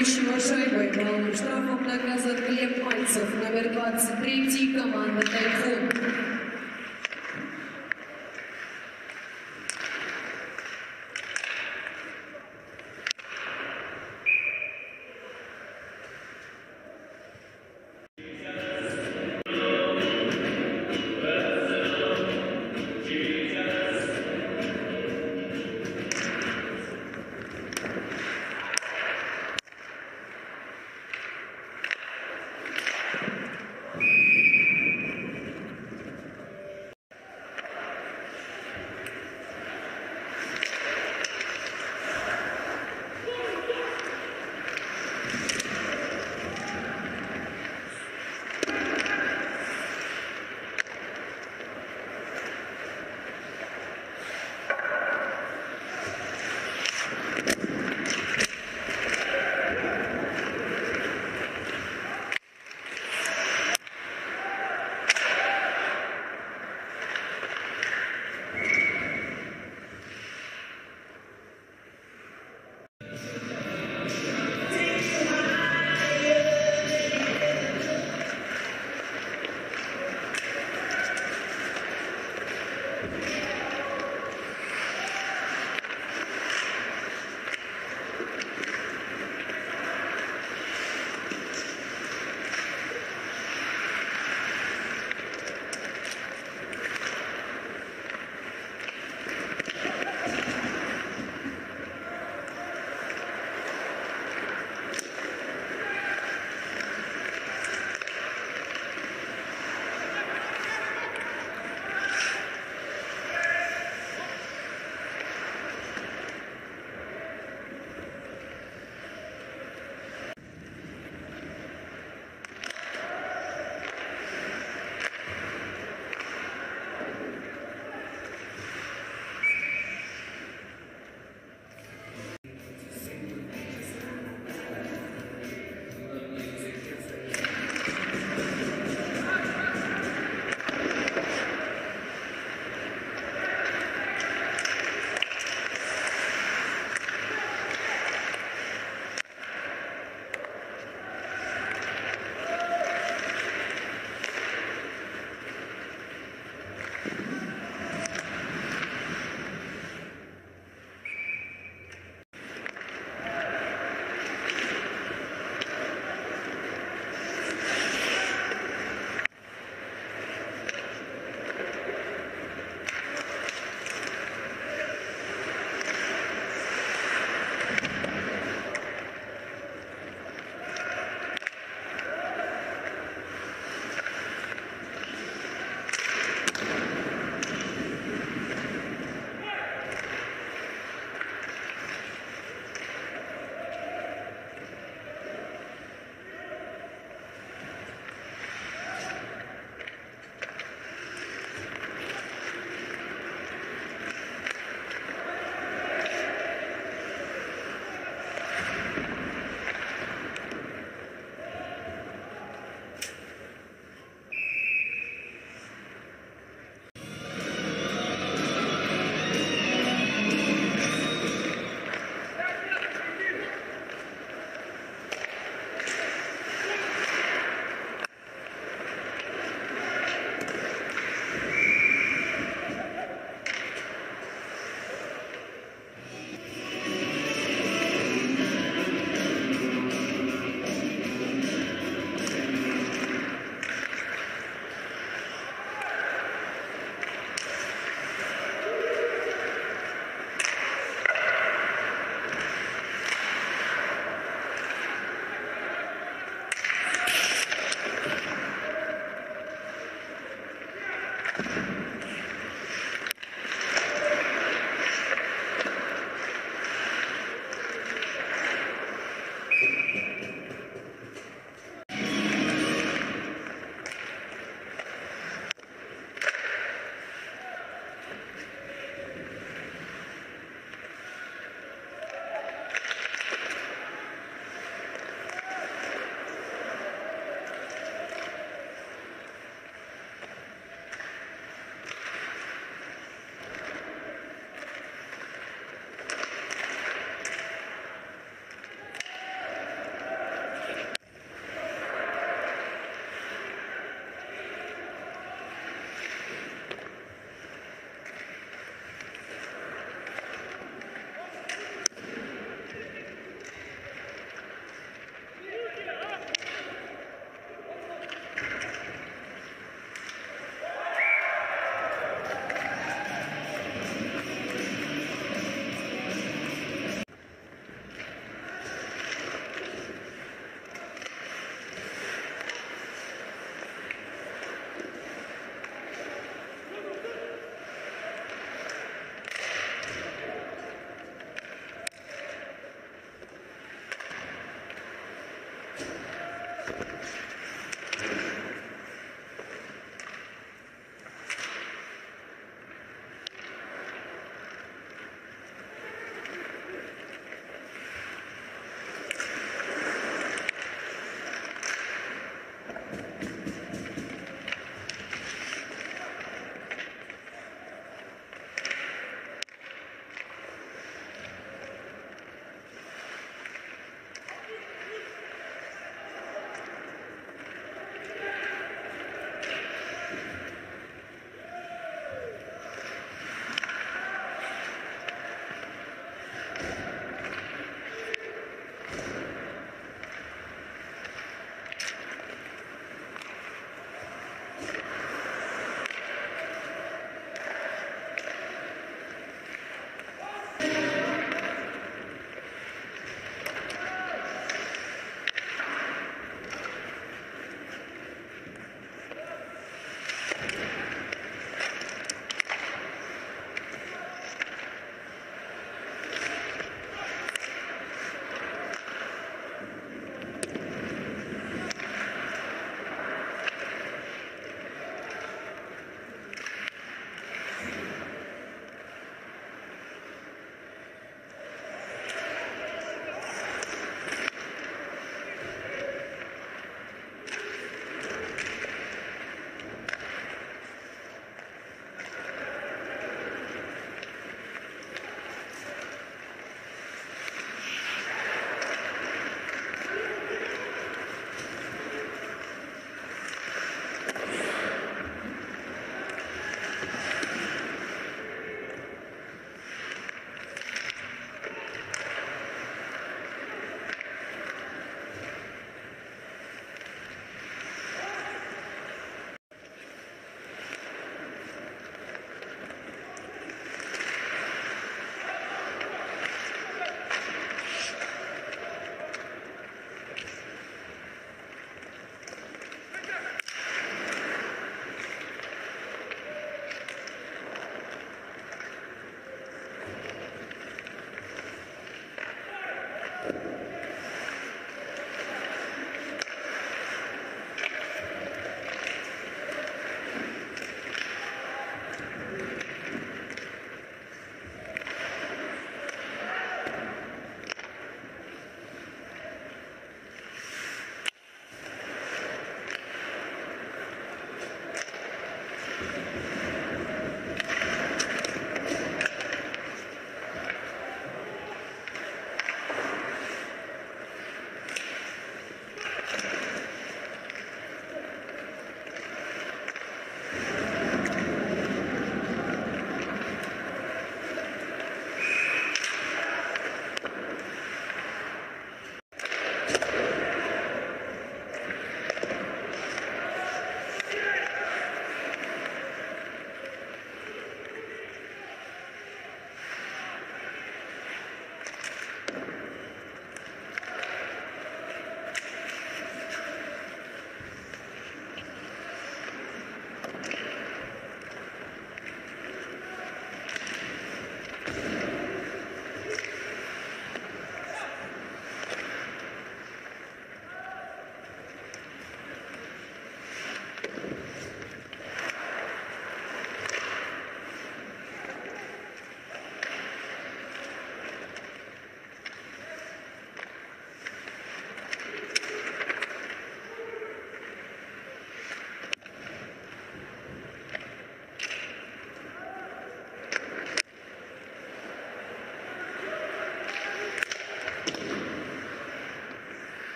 Владеющего шайбой, малым штрафом наказан Глеб Мальцев, номер 23, команда «Тайфун».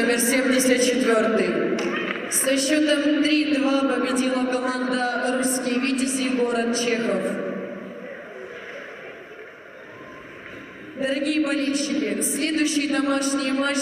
Номер 74. Со счетом 3-2 победила команда «Русские Витязи», город Чехов. Дорогие болельщики, следующий домашний матч